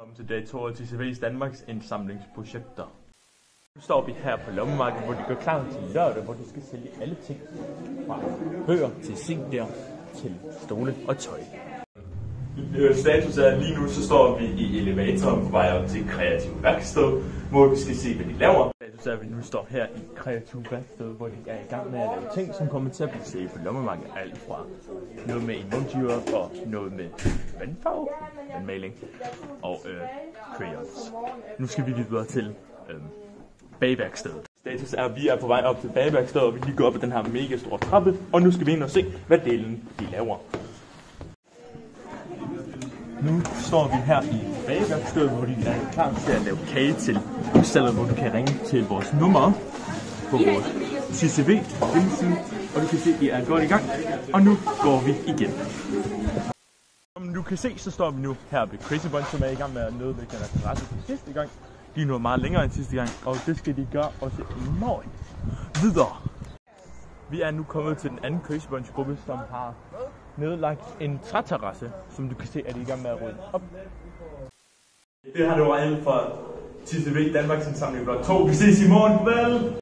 Velkommen til dag 2 af TCV's Danmarks indsamlingsprojekter. Nu står vi her på lommemarkedet, hvor de går klar til lørdag, hvor de skal sælge alle ting. Fra bøger til CD'er til stole og tøj. Øh, Status er, at lige nu så står vi i elevatoren på vej op til Kreativ Værksted, hvor vi skal se, hvad de laver. Status er, at vi nu står her i Kreativ Værksted, hvor de er i gang med at lave ting, som kommer til at blive set på lommemarkedet. Alt fra noget med emojier og noget med vandfarve, vandmaling og øh, crayons. Nu skal vi videre til øh, bagværkstedet. Status er, at vi er på vej op til bagværkstedet, og vi lige går op ad den her mega store trappe, og nu skal vi ind og se, hvad delen de laver. Nu står vi her i bagværkstedet, hvor de er klar til at lave kage til stedet, hvor du kan ringe til vores nummer på vores CCV hjemmeside, og du kan se, at I er godt i gang. Og nu går vi igen. Som du kan se, så står vi nu her ved Crazy Bunch, som er i gang med at nedlægge den adresse for sidste gang. De er nu meget længere end sidste gang, og det skal de gøre også i morgen. Videre. Vi er nu kommet til den anden Crazy Bunch gruppe, som har nedlagt en træterrasse, som du kan se, at de er i gang med at rydde op. Det har du var alt for TCV Danmarks indsamling blot 2. Vi ses i morgen. Vel!